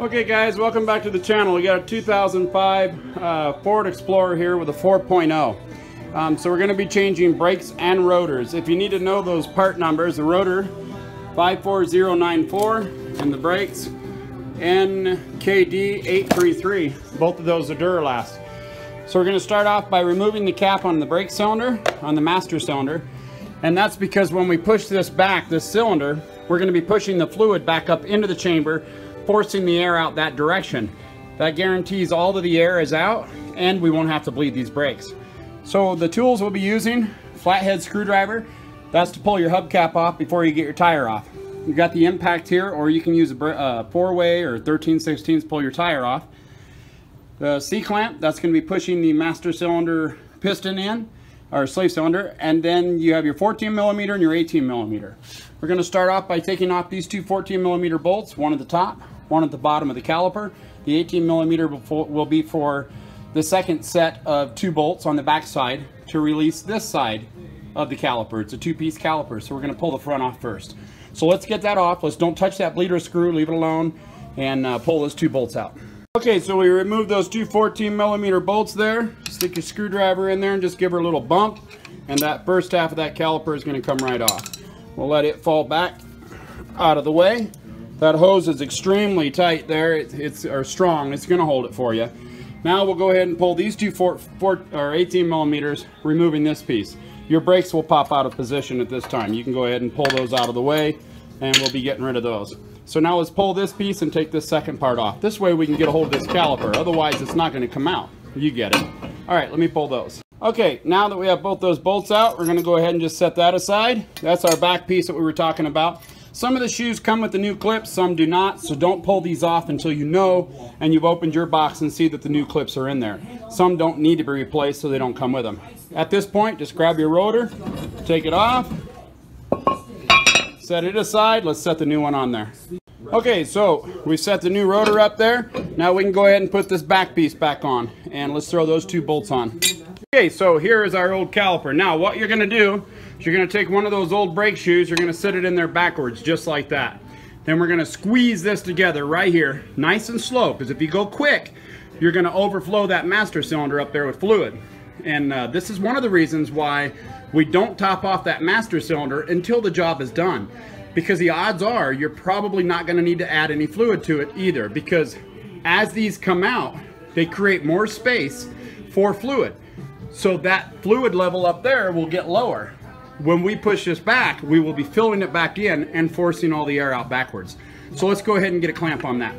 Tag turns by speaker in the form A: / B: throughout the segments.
A: Okay guys, welcome back to the channel. We got a 2005 uh, Ford Explorer here with a 4.0. Um, so we're going to be changing brakes and rotors. If you need to know those part numbers, the rotor 54094 and the brakes MKD833. Both of those are Duralast. So we're going to start off by removing the cap on the brake cylinder, on the master cylinder. And that's because when we push this back, this cylinder, we're going to be pushing the fluid back up into the chamber forcing the air out that direction. That guarantees all of the air is out and we won't have to bleed these brakes. So the tools we'll be using, flathead screwdriver, that's to pull your hubcap off before you get your tire off. You got the impact here or you can use a uh, four-way or 13 16 to pull your tire off. The C-clamp, that's going to be pushing the master cylinder piston in or slave cylinder and then you have your 14 millimeter and your 18 millimeter. We're going to start off by taking off these two 14 millimeter bolts, one at the top, one at the bottom of the caliper. The 18 millimeter will be for the second set of two bolts on the back side to release this side of the caliper. It's a two-piece caliper, so we're going to pull the front off first. So let's get that off. Let's don't touch that bleeder screw, leave it alone, and uh, pull those two bolts out. Okay, so we removed those two 14 millimeter bolts there. Stick your screwdriver in there and just give her a little bump, and that first half of that caliper is going to come right off. We'll let it fall back out of the way. That hose is extremely tight there. It, it's or strong. It's going to hold it for you. Now we'll go ahead and pull these two four, four, or 18 millimeters, removing this piece. Your brakes will pop out of position at this time. You can go ahead and pull those out of the way and we'll be getting rid of those. So now let's pull this piece and take this second part off. This way we can get a hold of this caliper. Otherwise it's not going to come out. You get it. All right, let me pull those. Okay, now that we have both those bolts out, we're going to go ahead and just set that aside. That's our back piece that we were talking about. Some of the shoes come with the new clips, some do not, so don't pull these off until you know and you've opened your box and see that the new clips are in there. Some don't need to be replaced, so they don't come with them. At this point, just grab your rotor, take it off, set it aside, let's set the new one on there. Okay, so we set the new rotor up there. Now we can go ahead and put this back piece back on, and let's throw those two bolts on. Okay, so here is our old caliper. Now what you're gonna do is you're going to take one of those old brake shoes, you're going to sit it in there backwards, just like that. Then we're going to squeeze this together right here, nice and slow, because if you go quick, you're going to overflow that master cylinder up there with fluid. And uh, this is one of the reasons why we don't top off that master cylinder until the job is done. Because the odds are you're probably not going to need to add any fluid to it either. Because as these come out, they create more space for fluid. So that fluid level up there will get lower. When we push this back, we will be filling it back in and forcing all the air out backwards. So let's go ahead and get a clamp on that.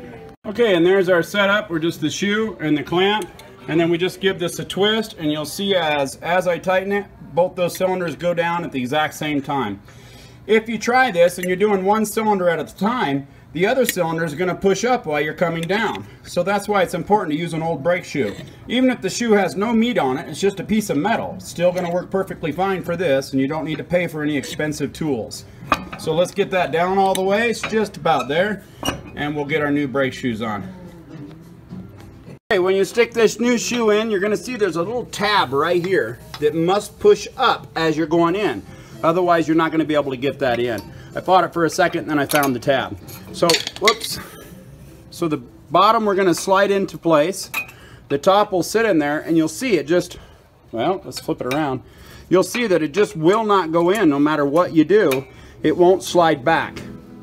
A: Okay, and there's our setup. We're just the shoe and the clamp. And then we just give this a twist and you'll see as, as I tighten it, both those cylinders go down at the exact same time. If you try this and you're doing one cylinder at a time, the other cylinder is going to push up while you're coming down. So that's why it's important to use an old brake shoe. Even if the shoe has no meat on it, it's just a piece of metal. It's still going to work perfectly fine for this and you don't need to pay for any expensive tools. So let's get that down all the way. It's just about there. And we'll get our new brake shoes on. Okay, when you stick this new shoe in, you're going to see there's a little tab right here that must push up as you're going in. Otherwise, you're not going to be able to get that in. I fought it for a second, and then I found the tab. So, whoops. So the bottom we're going to slide into place. The top will sit in there, and you'll see it just, well, let's flip it around. You'll see that it just will not go in no matter what you do. It won't slide back.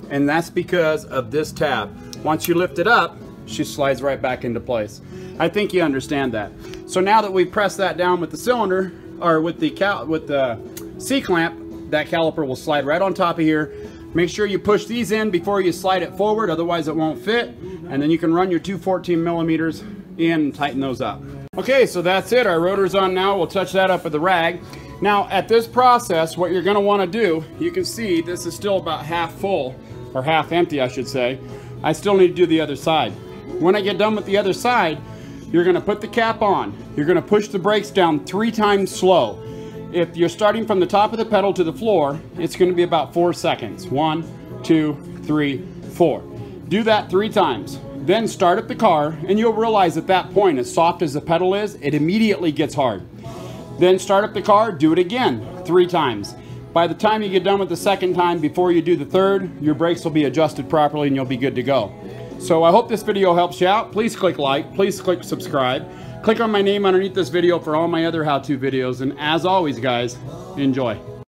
A: And that's because of this tab. Once you lift it up, she slides right back into place. I think you understand that. So now that we've pressed that down with the cylinder, or with the with the C-clamp, that caliper will slide right on top of here. Make sure you push these in before you slide it forward, otherwise it won't fit. And then you can run your two 14 millimeters in and tighten those up. Okay, so that's it. Our rotor's on now. We'll touch that up with the rag. Now, at this process, what you're gonna wanna do, you can see this is still about half full, or half empty, I should say. I still need to do the other side. When I get done with the other side, you're gonna put the cap on. You're gonna push the brakes down three times slow if you're starting from the top of the pedal to the floor, it's going to be about four seconds. One, two, three, four. Do that three times. Then start up the car, and you'll realize at that point, as soft as the pedal is, it immediately gets hard. Then start up the car, do it again, three times. By the time you get done with the second time, before you do the third, your brakes will be adjusted properly and you'll be good to go. So I hope this video helps you out. Please click like, please click subscribe. Click on my name underneath this video for all my other how-to videos. And as always, guys, enjoy.